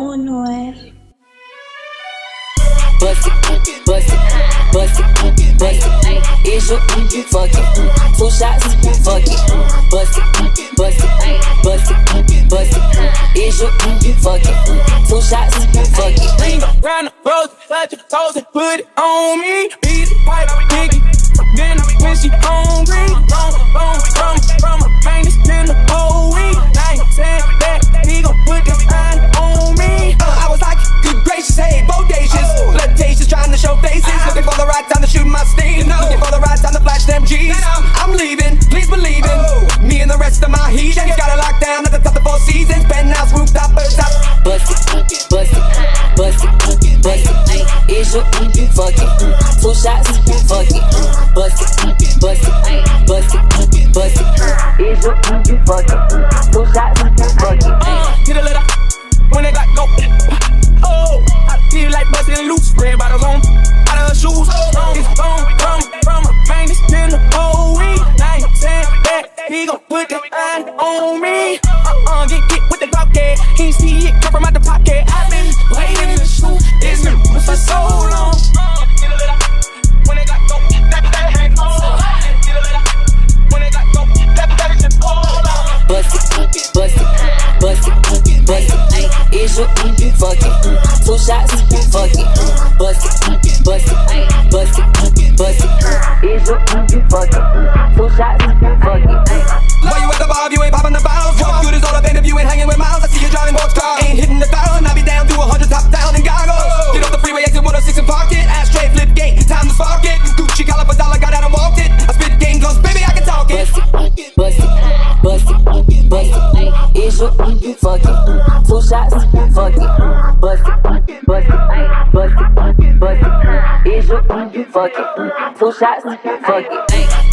Honor. Bust it, bust it, bust it, bust it. Is your fuck it? Two shots, fuck it. Bust it, bust it, bust it, bust it. Is your fuck it? Two shots, fuck it. Ring around the rose, touch your toes and put it on me. Beat it, pipe, dig it. Then when she hungry, your fuck it? Two shots, fuck it. Bust it, bust it, bust it, bust it. Is your fuck it? It. Is your fuck it? Two shots, fuck it. Bust it, bust it, bust it, bust it. Is your fuck it? Two shots, fuck it. Why you at the bar if you ain't popping the bottles? What good is all the band if you ain't hanging with miles? I see you driving both cars. Ain't hitting the thousand, I be down to a hundred top down and goggles. Oh. Get off the freeway, exit 106 and park it. Ashtray, flip gate, time to spark it. Gucci collar for dollar, got out and walked it. I spit game guns, baby, I can talk it. Bust it, bust it, bust it, bust Is your fuck it? Two shots, fuck it. Bust it, bust it, bust it, bust it. Is your fuck it? Two shots, fuck it.